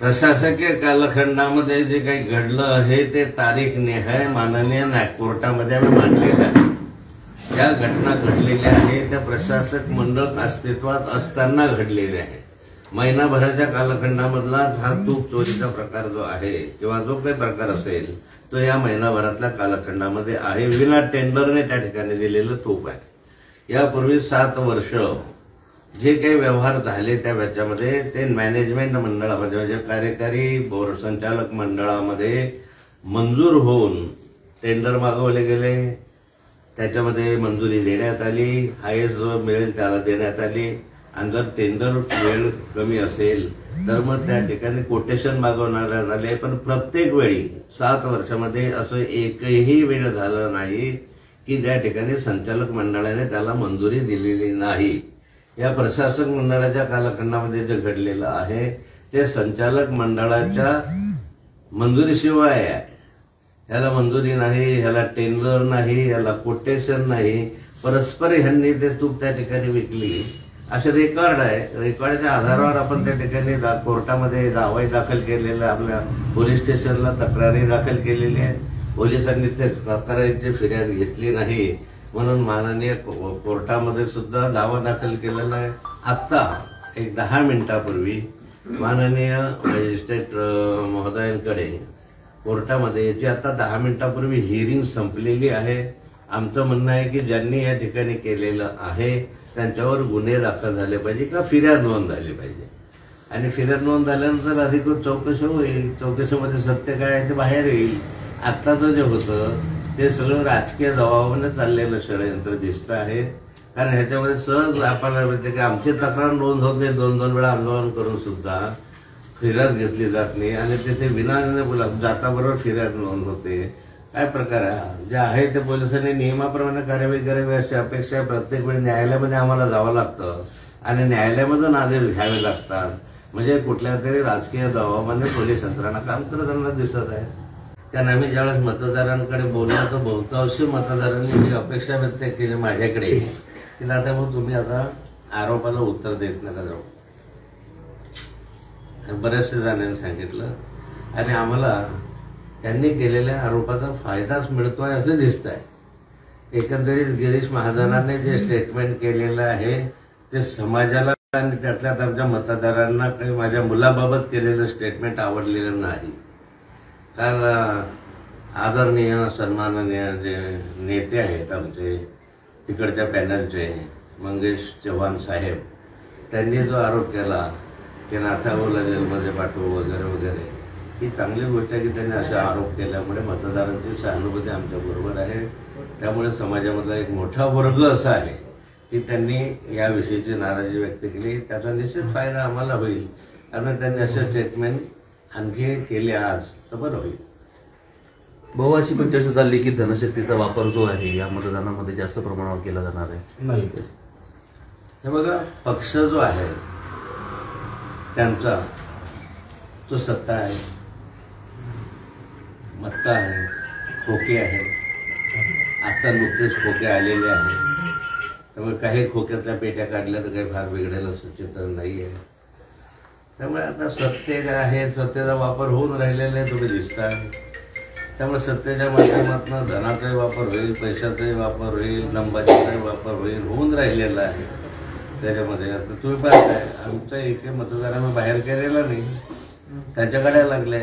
प्रशासकीय कालखंडामध्ये जे काही घडलं आहे ते तारीख निहाय माननीय न्याय कोर्टामध्ये आम्ही मांडलेलं आहे. ज्या घटना घडलेल्या आहेत त्या प्रशासक मंडळ अस्तित्वात असताना घडलेल्या आहे महिनाभराच्या कालखंडामधला हा तूप चोरीचा प्रकार जो आहे किंवा जो काही प्रकार असेल तो या महिनाभरातल्या कालखंडामध्ये आहे. विना टेंडरने त्या ठिकाणी दिलेलं तूप आहे. यापूर्वी सात वर्ष जे काही व्यवहार झाले त्या याच्यामध्ये ते मॅनेजमेंट मंडळामध्ये म्हणजे कार्यकारी बोर्ड संचालक मंडळामध्ये मंजूर होऊन टेंडर मागवले गेले. त्याच्यामध्ये मंजुरी देण्यात आली हायस जो मिळेल त्याला देण्यात आली. आणि जर टेंडर वेळ कमी असेल तर मग त्या ठिकाणी कोटेशन मागवणार आले पण प्रत्येक वेळी सात वर्षामध्ये असं एकही वेळ झालं नाही की त्या ठिकाणी संचालक मंडळाने त्याला मंजुरी दिलेली नाही. या प्रशासक मंडळाच्या कालखंडामध्ये जे घडलेलं आहे ते संचालक मंडळाच्या मंजुरीशिवाय आहे. ह्याला मंजुरी नाही ह्याला टेंडर नाही ह्याला कोटेशन नाही. परस्पर ह्यांनी ते तूप त्या ठिकाणी विकली. असे रेकॉर्ड आहे. रेकॉर्डच्या आधारावर आपण त्या ठिकाणी दा- कोर्टामध्ये दावाही दाखल केलेला आहे. आपल्या पोलीस स्टेशनला तक्रारी दाखल केलेली आहे पोलिसांनी ते तक्रारीची फिर्याद घेतली नाही. म्हणून माननीय को- कोर्टामध्ये सुद्धा दावा दाखल केलेला आहे. आत्ता एक दहा मिनिटापूर्वी माननीय मॅजिस्ट्रेट महोदयांकडे कोर्टामध्ये याची आता दहा मिनिटापूर्वी हिअरिंग संपलेली आहे. आमचं म्हणणं आहे की ज्यांनी या ठिकाणी केलेलं आहे त्यांच्यावर गुन्हे दाखल झाले पाहिजे किंवा फिर्याद नोंद झाली पाहिजे. आणि फिर्याद नोंद झाल्यानंतर अधिकृत चौकशी होईल. चौकशीमध्ये सत्य काय आहे ते बाहेर येईल. आत्ताचं जे होतं ते सगळं राजकीय दबावाने चाललेलं षडयंत्र दिसतं आहे. कारण ह्याच्यामध्ये सहज आपल्याला मिळते की आमची तक्रार नोंद होत नाही. दोन दोन वेळा आंदोलन करून सुद्धा फिर्याद घेतली जात नाही. आणि तिथे विना बोला जाताबरोबर फिर्याद नोंद होते. काय प्रकार आहे? जे आहे ते पोलिसांनी नियमाप्रमाणे कार्यवाही करावी अशी अपेक्षा आहे. प्रत्येक वेळी न्यायालयामध्ये आम्हाला जावं लागतं. आणि न्यायालयामधून आदेश घ्यावे लागतात. म्हणजे कुठल्या तरी राजकीय दबावामध्ये पोलीस यंत्रणा काम करताना दिसत आहे. कारण आम्ही ज्यावेळेस मतदारांकडे बोललो तर बहुतांशी मतदारांनी जी अपेक्षा व्यक्त केली माझ्याकडे की दादा मग तुम्ही आता आरोपाला उत्तर देत नका जाऊ. बऱ्याचशा जणांनी सांगितलं. आणि आम्हाला त्यांनी केलेल्या आरोपाचा फायदाच मिळतोय असं दिसत आहे एकंदरीत गिरीश महाजनाने जे स्टेटमेंट केलेलं आहे ते समाजाला आणि त्यातल्या आमच्या मतदारांना काही माझ्या मुलाबाबत केलेलं स्टेटमेंट आवडलेलं नाही. काल आदरणीय सन्माननीय जे नेते आहेत आमचे तिकडच्या पॅनलचे मंगेश चव्हाण साहेब त्यांनी जो आरोप केला की नाथाभाऊला जेलमध्ये पाठवू वगैरे वगैरे ही चांगली गोष्ट आहे की त्यांनी असे आरोप केल्यामुळे मतदारांची सहानुभूती आमच्या बरोबर आहे. त्यामुळे समाजामधला एक मोठा वर्ग असा आहे की त्यांनी याविषयीची नाराजी व्यक्त केली. त्याचा निश्चित फायदा आम्हाला होईल. कारण त्यांनी असे स्टेटमेंट आणखी केले आज. तर बरं होईल. भाऊ अशी पण चर्चा चालली की धनशक्तीचा वापर जो आहे या मतदानामध्ये जास्त प्रमाणावर केला जाणार आहे? नाही. हे बघा पक्ष जो आहे त्यांचा तो सत्ता आहे मत्ता आहे खोके आहे आता नुकतेच खोके आलेले आहे त्यामुळे काही खोक्यातल्या पेट्या काढल्या तर काही फार वेगळ्या असं चित्र नाही आहे त्यामुळे आता सत्य जे आहे सत्तेचा वापर होऊन राहिलेला आहे तुम्ही दिसता त्यामुळे सत्तेच्या माध्यमातून धनाचाही वापर होईल पैशाचाही वापर होईल नंबाचाही वापर होईल होऊन राहिलेला आहे त्याच्यामध्ये. आता तुम्ही पाहताय आमच्या एकही मतदारांना बाहेर केलेला नाही. त्यांच्याकडे लागले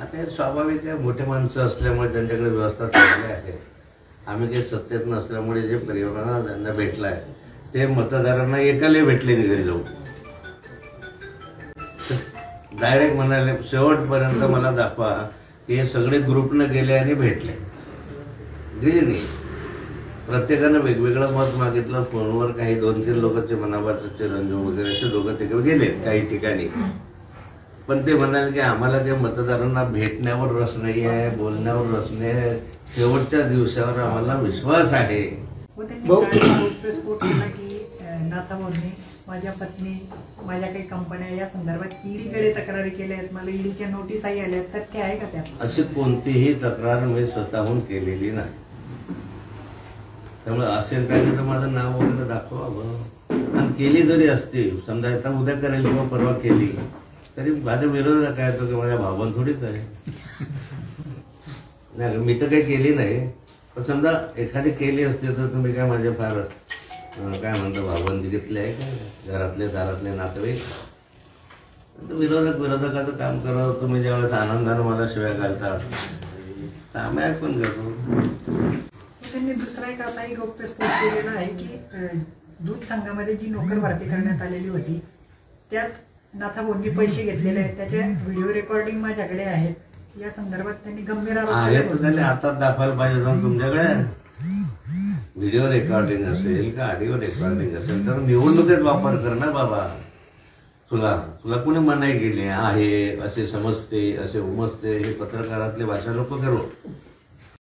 आता हे स्वाभाविक आहे मोठे माणसं असल्यामुळे त्यांच्याकडे व्यवस्था चांगली आहे. आम्ही काही सत्तेत नसल्यामुळे जे परिवारांना त्यांना भेटलाय ते मतदारांना एकाले भेटले नाही घरी जाऊन. डायरेक्ट म्हणाले शेवटपर्यंत मला दाखवा की हे सगळे ग्रुपनं गेले आणि भेटले. दिले नाही प्रत्येकानं वेगवेगळं मत मागितलं फोनवर काही दोन तीन लोकांचे मनाबादचे रंजू वगैरे असे दोघं तिकडे गेले काही ठिकाणी. पण ते म्हणाले की आम्हाला काही मतदारांना भेटण्यावर रस नाही आहे बोलण्यावर रस नाही आहे शेवटच्या दिवसावर आम्हाला विश्वास आहे. माझ्या पत्नी माझ्या काही कंपन्या या संदर्भात ईडीकडे तक्रारी केल्या आहेत. मला ईडीच्या नोटीसही आल्या आहेत. तर ते आहे का त्यात अशी कोणतीही तक्रार मी स्वतःहून केलेली नाही. त्यामुळे असेल त्याने तर माझं नाव वगैरे दाखवावं आणि केली जरी असते समजा आता उद्या करेल किंवा परवा केली तरी माझ्या विरोधात काय येतो की माझ्या भावन थोडीच आहे नाही मी तर काही केली नाही. पण समजा एखादी केली असते तर तुम्ही काय माझे फार काय म्हणतो भावबंदीतले आहे का? घरातले दारातले नातेवाईक. विरोधक विरोधकाचं काम करावं तुम्ही ज्यावेळेस आनंदानं मला शिव्या घालता तर आम्ही ऐकून घेतो त्यांनी दुसरा एक असाही गौप्य स्फोट केलेला आहे की दूध संघामध्ये जी नोकर भरती करण्यात आलेली होती त्यात नाथाभाऊंनी पैसे घेतलेले आहेत. त्याचे व्हिडिओ रेकॉर्डिंग माझ्याकडे आहेत. या संदर्भात त्यांनी गंभीर आरोप हातात दाखवायला पाहिजे तुमच्याकडे. व्हिडिओ रेकॉर्डिंग असेल का ऑडिओ रेकॉर्डिंग असेल तर निवडणुकीत वापर कर ना बाबा. तुला तुला कोणी मनाई केली आहे असे समजते असे उमजते हे पत्रकारातले भाषा लोक करू.